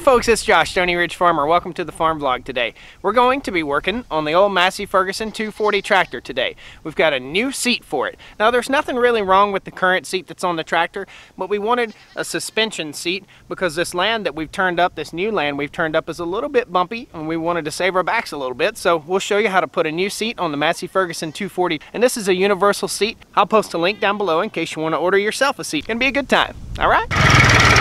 folks, it's Josh, Stoney Ridge Farmer. Welcome to the farm vlog today. We're going to be working on the old Massey Ferguson 240 tractor today. We've got a new seat for it. Now there's nothing really wrong with the current seat that's on the tractor, but we wanted a suspension seat because this land that we've turned up, this new land we've turned up is a little bit bumpy and we wanted to save our backs a little bit. So we'll show you how to put a new seat on the Massey Ferguson 240. And this is a universal seat. I'll post a link down below in case you want to order yourself a seat. It's gonna be a good time. All right?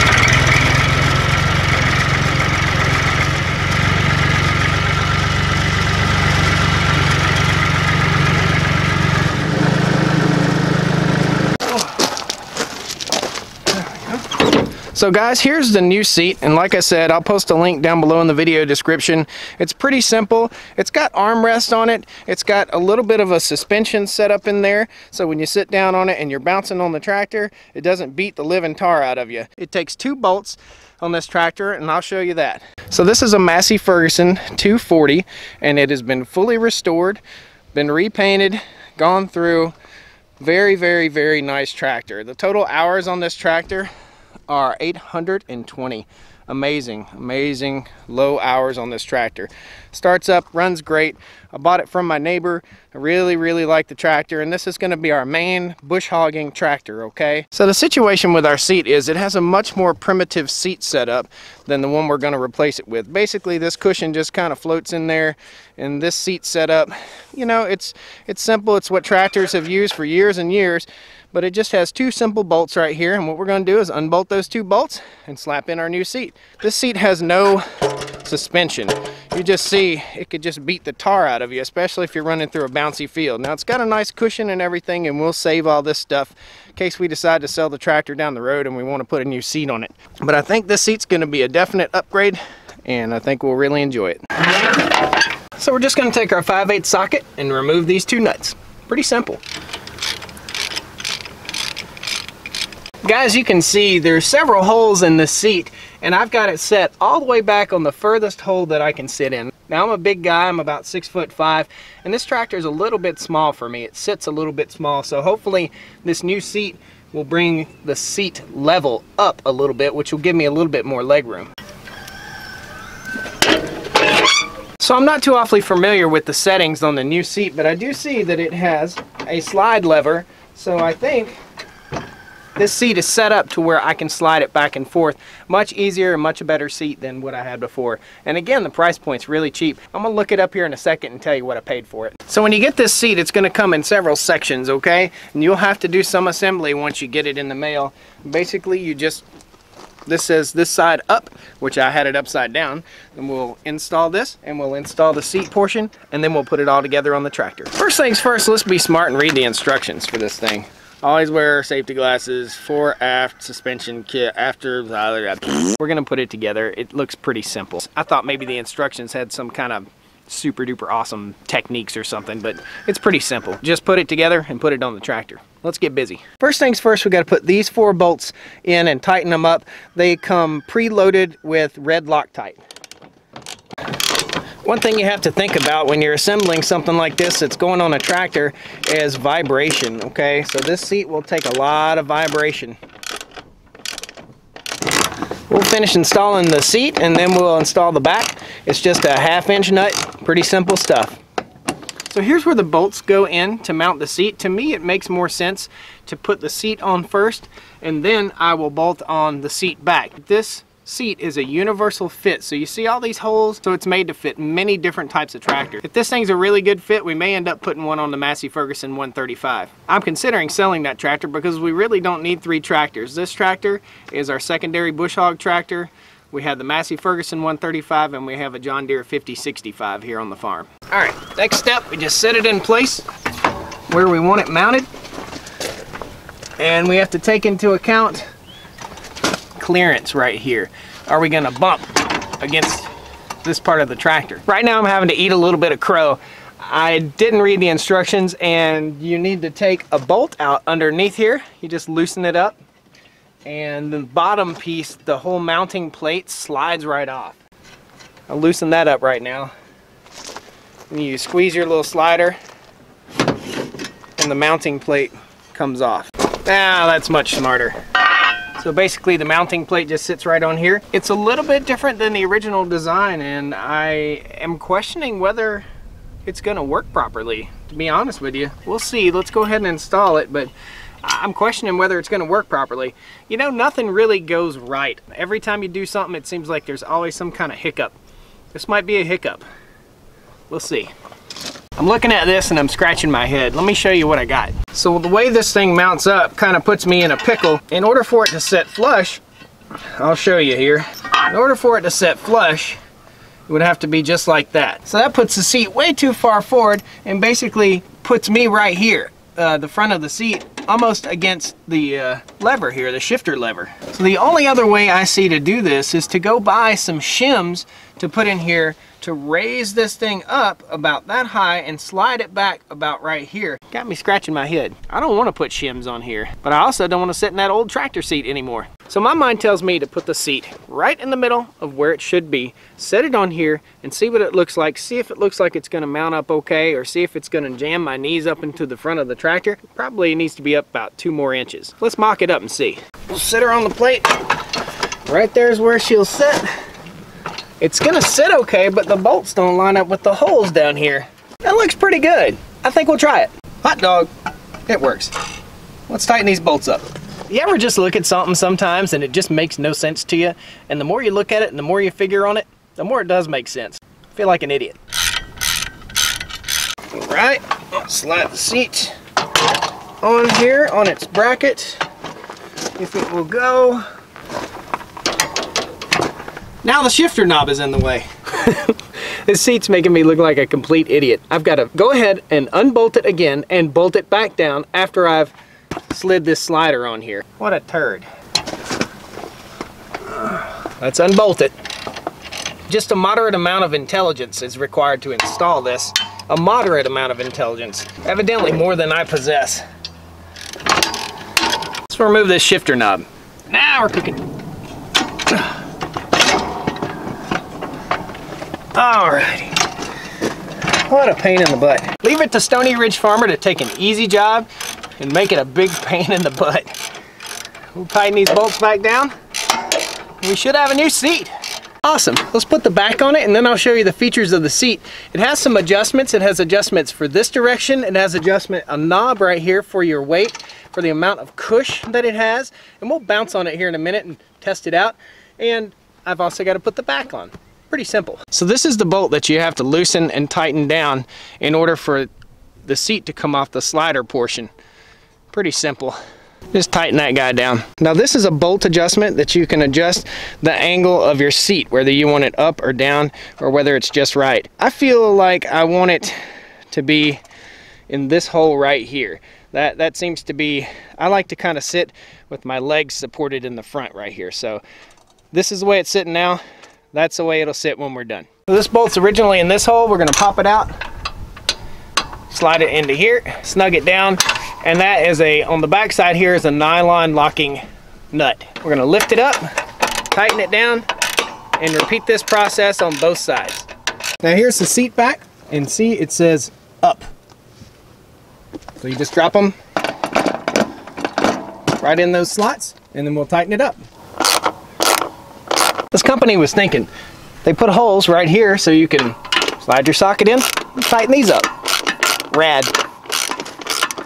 So guys, here's the new seat, and like I said, I'll post a link down below in the video description. It's pretty simple. It's got armrest on it. It's got a little bit of a suspension set up in there, so when you sit down on it and you're bouncing on the tractor, it doesn't beat the living tar out of you. It takes two bolts on this tractor, and I'll show you that. So this is a Massey Ferguson 240, and it has been fully restored, been repainted, gone through, very, very, very nice tractor. The total hours on this tractor are 820 amazing amazing low hours on this tractor. Starts up runs great. I bought it from my neighbor. I really really like the tractor and this is going to be our main bush hogging tractor okay? So the situation with our seat is it has a much more primitive seat setup than the one we're going to replace it with. Basically this cushion just kind of floats in there and this seat setup you know it's it's simple. It's what tractors have used for years and years but it just has two simple bolts right here and what we're going to do is unbolt those two bolts and slap in our new seat. This seat has no suspension. You just see it could just beat the tar out of you, especially if you're running through a bouncy field. Now it's got a nice cushion and everything and we'll save all this stuff in case we decide to sell the tractor down the road and we want to put a new seat on it. But I think this seat's going to be a definite upgrade and I think we'll really enjoy it. So we're just going to take our 5 8 socket and remove these two nuts. Pretty simple. Guys, you can see there's several holes in the seat and I've got it set all the way back on the furthest hole that I can sit in. Now I'm a big guy, I'm about six foot five, and this tractor is a little bit small for me. It sits a little bit small, so hopefully this new seat will bring the seat level up a little bit, which will give me a little bit more leg room. So I'm not too awfully familiar with the settings on the new seat, but I do see that it has a slide lever, so I think this seat is set up to where I can slide it back and forth. Much easier and much a better seat than what I had before. And again, the price point's really cheap. I'm gonna look it up here in a second and tell you what I paid for it. So when you get this seat, it's gonna come in several sections, okay? And you'll have to do some assembly once you get it in the mail. Basically, you just this says this side up, which I had it upside down. Then we'll install this and we'll install the seat portion and then we'll put it all together on the tractor. First things first, let's be smart and read the instructions for this thing. Always wear safety glasses, fore aft suspension kit after we're gonna put it together. It looks pretty simple. I thought maybe the instructions had some kind of super duper awesome techniques or something, but it's pretty simple. Just put it together and put it on the tractor. Let's get busy. First things first, we gotta put these four bolts in and tighten them up. They come preloaded with red Loctite. One thing you have to think about when you're assembling something like this that's going on a tractor is vibration, okay? So this seat will take a lot of vibration. We'll finish installing the seat and then we'll install the back. It's just a half inch nut, pretty simple stuff. So here's where the bolts go in to mount the seat. To me, it makes more sense to put the seat on first and then I will bolt on the seat back. This seat is a universal fit. So you see all these holes? So it's made to fit many different types of tractors. If this thing's a really good fit, we may end up putting one on the Massey Ferguson 135. I'm considering selling that tractor because we really don't need three tractors. This tractor is our secondary bush hog tractor. We have the Massey Ferguson 135 and we have a John Deere 5065 here on the farm. All right, next step, we just set it in place where we want it mounted. And we have to take into account clearance right here? Are we gonna bump against this part of the tractor? Right now I'm having to eat a little bit of crow. I didn't read the instructions and you need to take a bolt out underneath here. You just loosen it up and the bottom piece, the whole mounting plate slides right off. I'll loosen that up right now. And you squeeze your little slider and the mounting plate comes off. Ah, that's much smarter. So basically the mounting plate just sits right on here. It's a little bit different than the original design and I am questioning whether it's gonna work properly, to be honest with you. We'll see, let's go ahead and install it, but I'm questioning whether it's gonna work properly. You know, nothing really goes right. Every time you do something, it seems like there's always some kind of hiccup. This might be a hiccup. We'll see. I'm looking at this and I'm scratching my head. Let me show you what I got. So the way this thing mounts up kind of puts me in a pickle. In order for it to set flush, I'll show you here. In order for it to set flush, it would have to be just like that. So that puts the seat way too far forward and basically puts me right here, uh, the front of the seat, almost against the uh, lever here, the shifter lever. So the only other way I see to do this is to go buy some shims to put in here to raise this thing up about that high and slide it back about right here. Got me scratching my head. I don't want to put shims on here, but I also don't want to sit in that old tractor seat anymore. So my mind tells me to put the seat right in the middle of where it should be, set it on here and see what it looks like, see if it looks like it's going to mount up okay or see if it's going to jam my knees up into the front of the tractor. Probably needs to be up about two more inches. Let's mock it up and see. We'll sit her on the plate. Right there's where she'll sit. It's gonna sit okay, but the bolts don't line up with the holes down here. That looks pretty good. I think we'll try it. Hot dog, it works. Let's tighten these bolts up. You ever just look at something sometimes and it just makes no sense to you? And the more you look at it and the more you figure on it, the more it does make sense. I feel like an idiot. All right, slide the seat on here on its bracket. If it will go. Now the shifter knob is in the way. this seat's making me look like a complete idiot. I've got to go ahead and unbolt it again and bolt it back down after I've slid this slider on here. What a turd. Let's unbolt it. Just a moderate amount of intelligence is required to install this. A moderate amount of intelligence. Evidently more than I possess. Let's remove this shifter knob. Now we're cooking. Alrighty. What a pain in the butt. Leave it to Stoney Ridge Farmer to take an easy job and make it a big pain in the butt. We'll tighten these bolts back down. We should have a new seat. Awesome. Let's put the back on it and then I'll show you the features of the seat. It has some adjustments. It has adjustments for this direction. It has adjustment, a knob right here for your weight, for the amount of cush that it has. And we'll bounce on it here in a minute and test it out. And I've also got to put the back on pretty simple. So this is the bolt that you have to loosen and tighten down in order for the seat to come off the slider portion. Pretty simple. Just tighten that guy down. Now this is a bolt adjustment that you can adjust the angle of your seat, whether you want it up or down or whether it's just right. I feel like I want it to be in this hole right here. That, that seems to be, I like to kind of sit with my legs supported in the front right here. So this is the way it's sitting now. That's the way it'll sit when we're done. This bolt's originally in this hole. We're gonna pop it out, slide it into here, snug it down, and that is a, on the back side here is a nylon locking nut. We're gonna lift it up, tighten it down, and repeat this process on both sides. Now here's the seat back, and see it says up. So you just drop them right in those slots, and then we'll tighten it up. This company was thinking, they put holes right here so you can slide your socket in and tighten these up. Rad.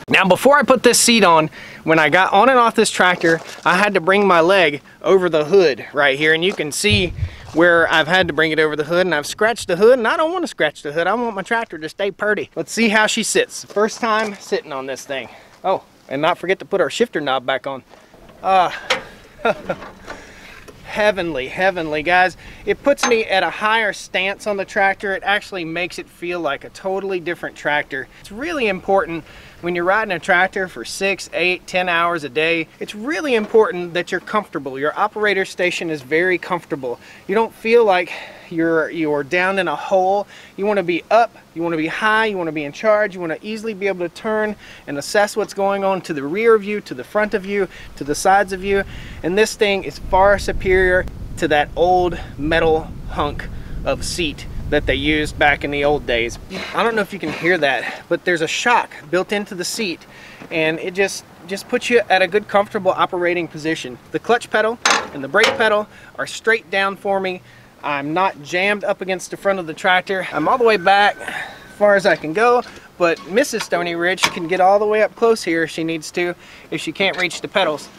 Now before I put this seat on, when I got on and off this tractor, I had to bring my leg over the hood right here and you can see where I've had to bring it over the hood and I've scratched the hood and I don't want to scratch the hood. I want my tractor to stay purty. Let's see how she sits. First time sitting on this thing. Oh, and not forget to put our shifter knob back on. Uh, heavenly, heavenly, guys. It puts me at a higher stance on the tractor. It actually makes it feel like a totally different tractor. It's really important when you're riding a tractor for six, eight, ten hours a day, it's really important that you're comfortable. Your operator station is very comfortable. You don't feel like you're you're down in a hole. You want to be up, you want to be high, you want to be in charge, you want to easily be able to turn and assess what's going on to the rear you, to the front of you, to the sides of you. And this thing is far superior to that old metal hunk of seat that they used back in the old days. I don't know if you can hear that, but there's a shock built into the seat and it just just puts you at a good comfortable operating position. The clutch pedal and the brake pedal are straight down for me. I'm not jammed up against the front of the tractor. I'm all the way back as far as I can go, but Mrs. Stoney Ridge can get all the way up close here if she needs to, if she can't reach the pedals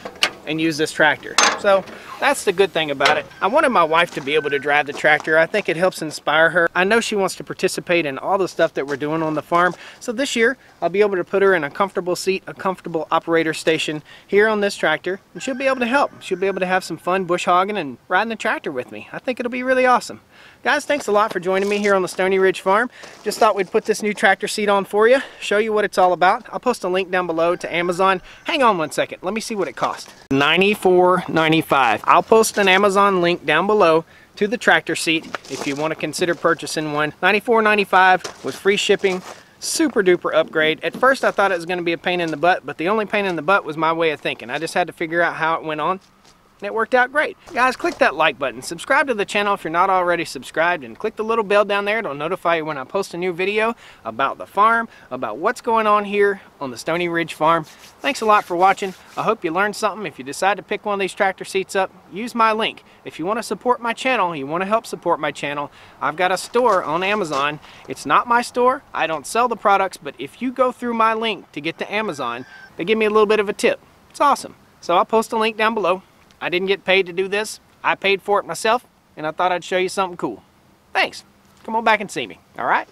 and use this tractor. So that's the good thing about it. I wanted my wife to be able to drive the tractor. I think it helps inspire her. I know she wants to participate in all the stuff that we're doing on the farm. So this year, I'll be able to put her in a comfortable seat, a comfortable operator station here on this tractor, and she'll be able to help. She'll be able to have some fun bush hogging and riding the tractor with me. I think it'll be really awesome. Guys, thanks a lot for joining me here on the Stoney Ridge Farm. Just thought we'd put this new tractor seat on for you, show you what it's all about. I'll post a link down below to Amazon. Hang on one second, let me see what it cost. $94.95. I'll post an Amazon link down below to the tractor seat if you want to consider purchasing one. $94.95 with free shipping super duper upgrade. At first I thought it was going to be a pain in the butt, but the only pain in the butt was my way of thinking. I just had to figure out how it went on it worked out great. Guys, click that like button. Subscribe to the channel if you're not already subscribed and click the little bell down there. It'll notify you when I post a new video about the farm, about what's going on here on the Stoney Ridge Farm. Thanks a lot for watching. I hope you learned something. If you decide to pick one of these tractor seats up, use my link. If you want to support my channel, you want to help support my channel, I've got a store on Amazon. It's not my store. I don't sell the products, but if you go through my link to get to Amazon, they give me a little bit of a tip. It's awesome. So I'll post a link down below. I didn't get paid to do this. I paid for it myself, and I thought I'd show you something cool. Thanks. Come on back and see me, all right?